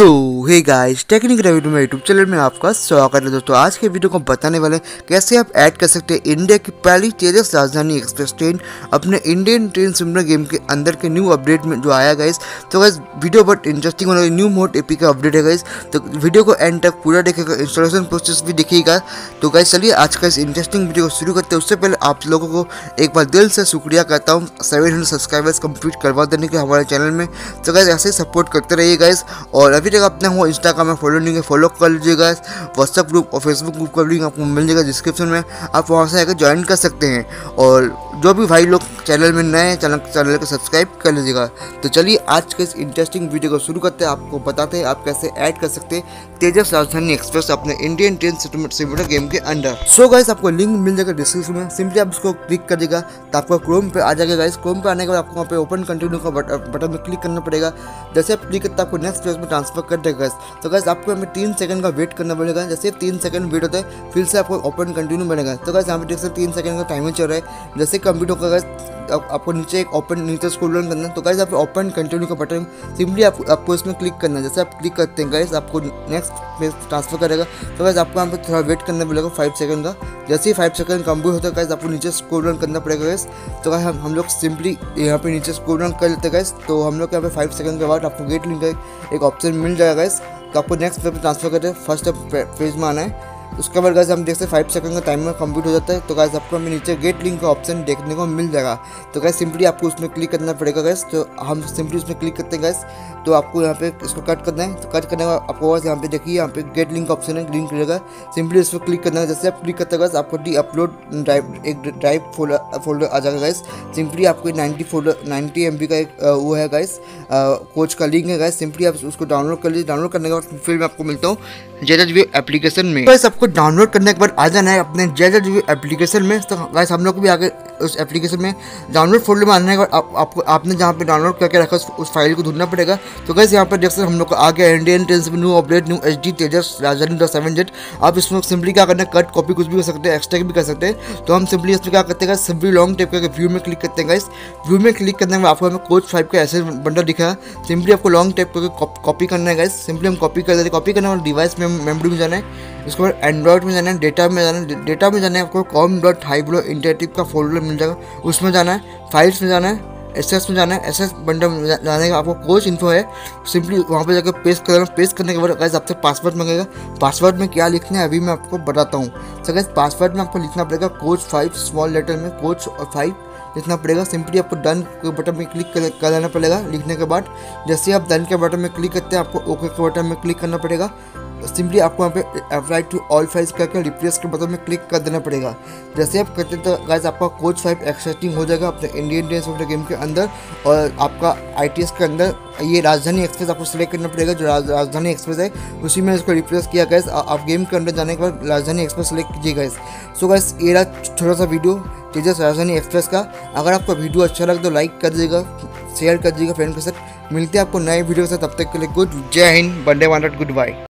सो hey guys technique रेविड्यू में YouTube channel में आपका स्वागत है। दोस्तों, आज के वीडियो को बताने वाले कैसे आप ऐड कर सकते हैं इंडिया की पहली तेजस राजधानी एक्सप्रेस ट्रेन अपने इंडियन ट्रेन सिमर गेम के अंदर के न्यू अपडेट में जो आया गाइस तो गाइस वीडियो बहुत इंटरेस्टिंग होने न्यू मोड एपी का अपडेट है गाइस तो वीडियो को एंड तक पूरा देखेगा इंस्टॉलेशन प्रोसेस भी देखिएगा। तो गाइस चलिए आज का इस इंटरेस्टिंग वीडियो को शुरू करते हैं। उससे पहले आप लोगों को एक बार दिल से शुक्रिया करता हूँ। सेवन सब्सक्राइबर्स कंप्लीट करवा देने के हमारे चैनल में। तो गाइस ऐसे सपोर्ट करते रहिए गाइस और अभी तक अपने हुआ इंस्टाग्राम में फॉलो नहीं है फॉलो कर लीजिएगा व्हाट्सअप ग्रुप और फेसबुक ग्रुप का लिंक आपको मिल जाएगा डिस्क्रिप्शन में। आप वहाँ से आकर ज्वाइन कर सकते हैं। और जो भी भाई लोग चैनल में नए हैं चैनल को सब्सक्राइब कर लीजिएगा तो चलिए आज के इस इंटरेस्टिंग वीडियो को शुरू करते हैं। आपको बताते हैं आप कैसे ऐड कर सकते हैं तेजस राजधानी एक्सप्रेस अपने इंडियन ट्रेन सिमुलेटर गेम के अंडर सो गाइस आपको लिंक मिल जाएगा डिस्क्रिप्शन में। सिंपली आप उसको क्लिक कर देगा तो आपको क्रोम पर आ जाएगा गाइस क्रोम पे आने के बाद आपको वहाँ पे ओपन कंटिन्यू का बटन में क्लिक करना पड़ेगा। जैसे आप क्लिक करते आपको नेक्स्ट पेज में ट्रांसफ़र कर देगा गैस तो गैस आपको हमें तीन सेकंड का वेट करना पड़ेगा। जैसे तीन सेकंड वेट होता है, फिर से आपको ओपन कंटिन्यू बनेगा तो गैस यहाँ पे देख सकते तीन सेकंड का टाइमर चल रहा है। जैसे कंप्यूटर का गाइस आप, आपको नीचे एक ओपन नीचे स्क्रॉल डाउन करना है तो गाइस आप ओपन कंटिन्यू का बटन सिंपली आप, आपको इसमें क्लिक करना है। जैसे आप क्लिक करते हैं गाइस आपको नेक्स्ट पेज ट्रांसफ़र करेगा। तो गाइस आपको यहाँ पर थोड़ा वेट करना पड़ेगा फाइव सेकंड का। जैसे ही फाइव सेकंड कंप्लीट होता है गाइस आपको नीचे स्क्रॉल डाउन करना पड़ेगा गाइस तो गाइस हम हम लोग सिंपली यहाँ पे नीचे स्क्रॉल डाउन कर लेते हैं गाइस तो हम लोग यहाँ पे फाइव सेकंड के बाद आपको गेट लिंक का एक ऑप्शन मिल जाएगा गाइस तो आपको नेक्स्ट पेज ट्रांसफ़र करते फ़र्स्ट पेज में आना है। उसके बाद गाइस हम देखते हैं फाइव सेकंड का टाइमर कंप्लीट हो जाता है। तो गाइस आपको हमें नीचे गेट लिंक का ऑप्शन देखने को मिल जाएगा। तो गाइस सिंपली आपको उसमें क्लिक करना पड़ेगा गैस तो हम सिंपली उसमें क्लिक करते हैं गैस तो आपको यहाँ पे इसको कट करना है। तो कट करने का आपको बस यहाँ पे देखिए, यहाँ पे गेट लिंक ऑप्शन है ग्रीन कलर का। सिंपली इस पर क्लिक करना है। जैसे आप क्लिक करते हैं आपको डी अपलोड ड्राइव एक ड्राइव फोल्डर फोल्डर आ जाएगा गाइस सिंपली आपको नाइन्टी फोल्डर नाइन्टी एम का एक वो है गैस कोच का लिंक है गाइस सिंपली आप उसको डाउनलोड कर लीजिए। डाउनलोड करने के बाद फिर मैं आपको मिलता हूँ। व्यू एप्लीकेशन में। गाइस आपको डाउनलोड करने के बाद आ जाना है अपने जेड व्यू एप्लीकेशन में। तो गाइस हम लोग को भी आगे उस एप्लीकेशन में डाउनलोड फोल्डर में आने के बाद आपको, आपने जहाँ पे डाउनलोड करके रखा उस फ़ाइल को ढूंढना पड़ेगा। तो गाइस यहाँ पर देख सकते हम लोग को आ गया इंडियन ट्रेन में new update new HD Tejas तेजस राजधानी दस सेवन जेट आप इसमें सिंपली क्या करना है कट कॉपी कुछ भी कर सकते हैं एक्सट्रा भी कर सकते हैं। तो हम सिंपली इसमें क्या करते हैं सिंपली लॉन्ग टेप करके व्यू में क्लिक करते हैं गाइस व्यू में क्लिक करने में आपको हमें कोच फाइव का ऐसे बंडल दिखा। है सिंपली आपको लॉन्ग टेप करके कॉपी करना है गाइस सिंपली हम कॉपी कर देते हैं। कॉपी करने वाले डिवाइस में मेमोरी में जाना है। उसके बाद एंड्रॉइड में जाना है डेटा में जाना है डेटा में जाना है आपको कॉम डॉट हाइब्रो इंटरेटिव का फोल्डर मिल जाएगा। उसमें जाना है फाइल्स में जाना है एस में जाना है एस एस बंडल में जाने का आपको कोच इन्फो है। सिंपली वहाँ पे जाकर पेस्ट करना पेस्ट करने के बाद गाइस आपसे पासवर्ड मांगेगा। पासवर्ड में क्या लिखना है अभी मैं आपको बताता हूँ। गाइस पासवर्ड में आपको लिखना पड़ेगा कोच फाइव स्मॉल लेटर में कोच और फाइव लिखना पड़ेगा। सिंपली आपको डन के बटन में क्लिक कर, कर लेना पड़ेगा लिखने के बाद। जैसे आप डन के बटन में क्लिक करते हैं आपको ओके के बटन में क्लिक करना पड़ेगा। सिंपली आपको वहाँ पे अप्लाई टू ऑल फाइल्स करके रिप्लेस के बटन में क्लिक कर देना पड़ेगा। जैसे आप करते तो गाइस आपका कोच फाइव एक्सेटिंग हो जाएगा अपने इंडियन ट्रेन सॉफ्टवेयर गेम के अंदर और आपका आईटीएस के अंदर ये राजधानी एक्सप्रेस आपको सिलेक्ट करना पड़ेगा, जो राजधानी एक्सप्रेस है। उसी में इसको रिप्लेस किया गया आप गेम के अंदर जाने के बाद राजधानी एक्सप्रेस सेलेक्ट कीजिए गैस सो गैस ये रहा छोटा सा वीडियो तेजस राजधानी एक्सप्रेस का। अगर आपको वीडियो अच्छा लगे तो लाइक कर दीजिएगा शेयर कर दीजिएगा फ्रेंड के साथ। मिलते हैं आपको नए वीडियो के साथ, तब तक के लिए गुड जय हिंद वंदे मातरम गुड बाय